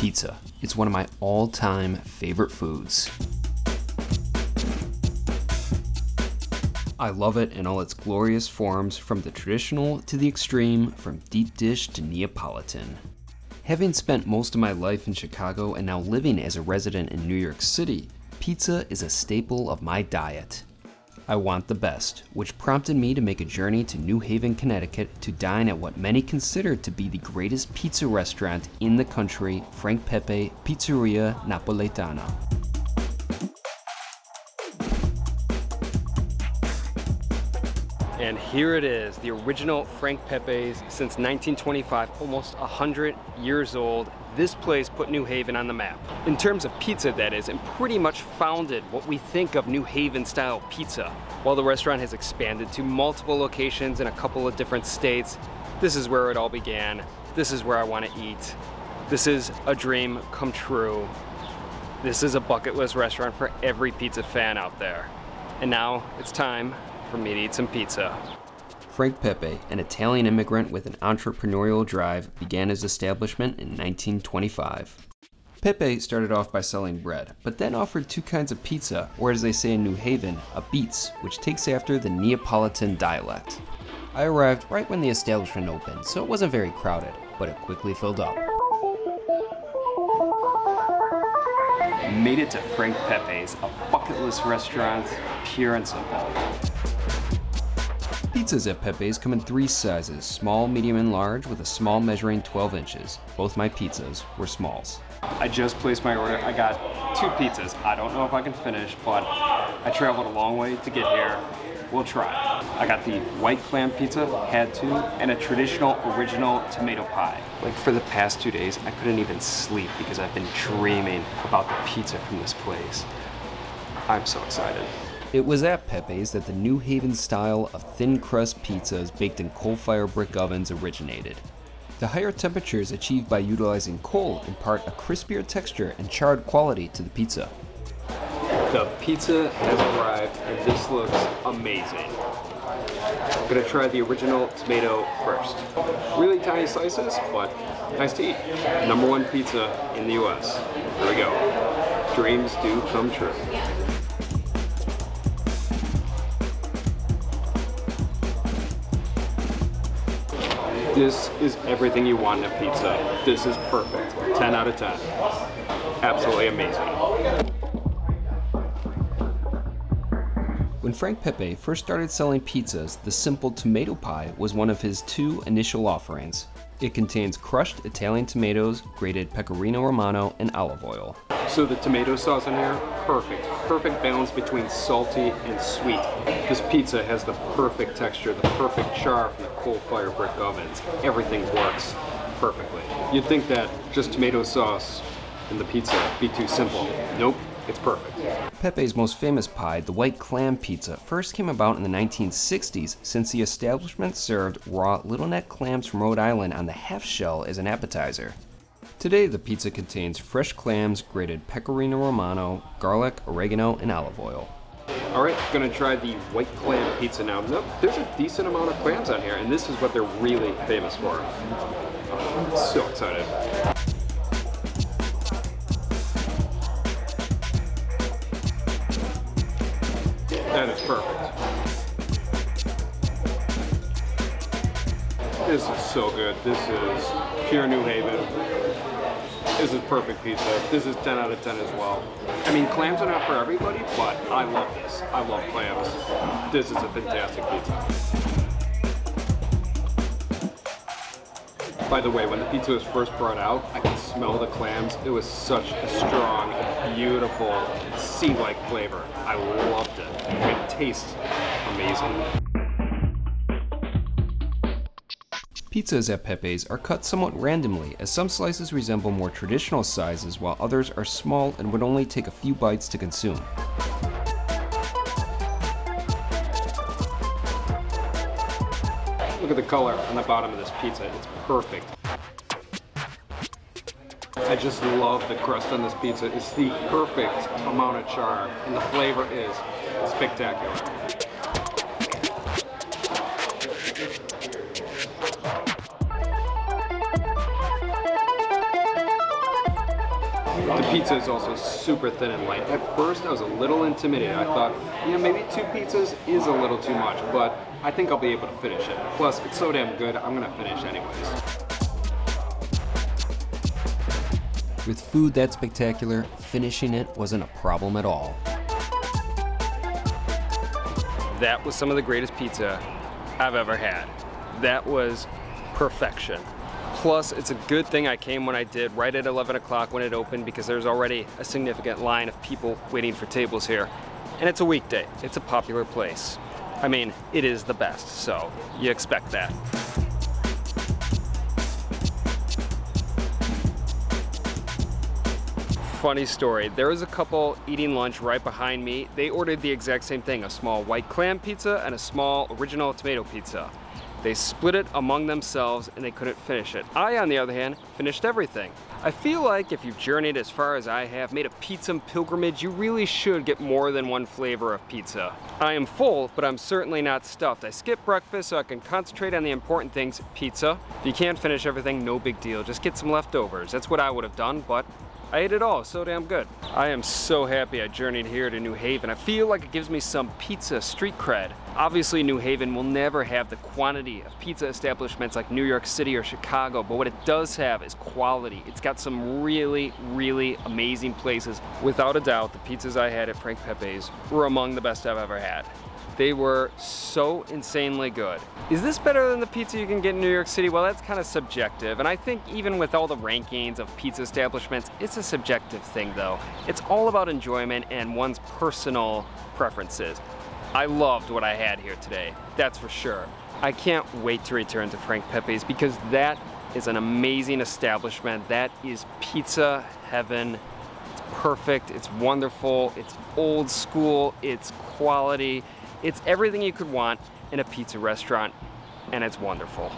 Pizza. It's one of my all-time favorite foods. I love it in all its glorious forms, from the traditional to the extreme, from deep dish to Neapolitan. Having spent most of my life in Chicago and now living as a resident in New York City, pizza is a staple of my diet. I want the best, which prompted me to make a journey to New Haven, Connecticut to dine at what many consider to be the greatest pizza restaurant in the country, Frank Pepe Pizzeria Napoletana. And here it is, the original Frank Pepe's since 1925, almost 100 years old. This place put New Haven on the map. In terms of pizza, that is, and pretty much founded what we think of New Haven style pizza. While the restaurant has expanded to multiple locations in a couple of different states, this is where it all began. This is where I want to eat. This is a dream come true. This is a bucket list restaurant for every pizza fan out there. And now it's time for me to eat some pizza. Frank Pepe, an Italian immigrant with an entrepreneurial drive, began his establishment in 1925. Pepe started off by selling bread, but then offered two kinds of pizza, or as they say in New Haven, a beets, which takes after the Neapolitan dialect. I arrived right when the establishment opened, so it wasn't very crowded, but it quickly filled up. Made it to Frank Pepe's, a bucket list restaurant, pure and simple. Pizzas at Pepe's come in three sizes, small, medium, and large, with a small measuring 12 inches. Both my pizzas were smalls. I just placed my order. I got two pizzas. I don't know if I can finish, but I traveled a long way to get here. We'll try. I got the white clam pizza, had to, and a traditional original tomato pie. Like for the past two days, I couldn't even sleep because I've been dreaming about the pizza from this place. I'm so excited. It was at Pepe's that the New Haven style of thin crust pizzas baked in coal fire brick ovens originated. The higher temperatures achieved by utilizing coal impart a crispier texture and charred quality to the pizza. The pizza has arrived and this looks amazing. I'm gonna try the original tomato first. Really tiny slices, but nice to eat. Number one pizza in the US. Here we go. Dreams do come true. This is everything you want in a pizza. This is perfect. 10 out of 10. Absolutely amazing. When Frank Pepe first started selling pizzas, the simple tomato pie was one of his two initial offerings. It contains crushed Italian tomatoes, grated pecorino romano, and olive oil. So the tomato sauce in here, perfect. Perfect balance between salty and sweet. This pizza has the perfect texture, the perfect char from the coal fire brick ovens. Everything works perfectly. You'd think that just tomato sauce and the pizza be too simple. Nope, it's perfect. Pepe's most famous pie, the white clam pizza, first came about in the 1960s since the establishment served raw little neck clams from Rhode Island on the half shell as an appetizer. Today, the pizza contains fresh clams, grated pecorino romano, garlic, oregano, and olive oil. All right, gonna try the white clam pizza now. Nope, there's a decent amount of clams on here, and this is what they're really famous for. I'm so excited. That is perfect. This is so good. This is pure New Haven. This is perfect pizza. This is 10 out of 10 as well. I mean, clams are not for everybody, but I love this. I love clams. This is a fantastic pizza. By the way, when the pizza was first brought out, I could smell the clams. It was such a strong, beautiful, sea-like flavor. I loved it. It tastes amazing. Pizzas at Pepe's are cut somewhat randomly, as some slices resemble more traditional sizes while others are small and would only take a few bites to consume. Look at the color on the bottom of this pizza, it's perfect. I just love the crust on this pizza. It's the perfect amount of char, and the flavor is spectacular. The pizza is also super thin and light. At first, I was a little intimidated. I thought, you know, maybe two pizzas is a little too much, but I think I'll be able to finish it. Plus, it's so damn good, I'm gonna finish anyways. With food that spectacular, finishing it wasn't a problem at all. That was some of the greatest pizza I've ever had. That was perfection. Plus, it's a good thing I came when I did, right at 11 o'clock when it opened, because there's already a significant line of people waiting for tables here. And it's a weekday. It's a popular place. I mean, it is the best, so you expect that. Funny story, there was a couple eating lunch right behind me. They ordered the exact same thing, a small white clam pizza and a small original tomato pizza. They split it among themselves and they couldn't finish it. I, on the other hand, finished everything. I feel like if you've journeyed as far as I have, made a pizza pilgrimage, you really should get more than one flavor of pizza. I am full, but I'm certainly not stuffed. I skipped breakfast so I can concentrate on the important things, pizza. If you can't finish everything, no big deal. Just get some leftovers. That's what I would have done, but I ate it all, so damn good. I am so happy I journeyed here to New Haven. I feel like it gives me some pizza street cred. Obviously, New Haven will never have the quantity of pizza establishments like New York City or Chicago, but what it does have is quality. It's got some really, really amazing places. Without a doubt, the pizzas I had at Frank Pepe's were among the best I've ever had. They were so insanely good. Is this better than the pizza you can get in New York City? Well, that's kind of subjective. And I think even with all the rankings of pizza establishments, it's a subjective thing though. It's all about enjoyment and one's personal preferences. I loved what I had here today, that's for sure. I can't wait to return to Frank Pepe's because that is an amazing establishment. That is pizza heaven. It's perfect, it's wonderful, it's old school, it's quality, it's everything you could want in a pizza restaurant, and it's wonderful.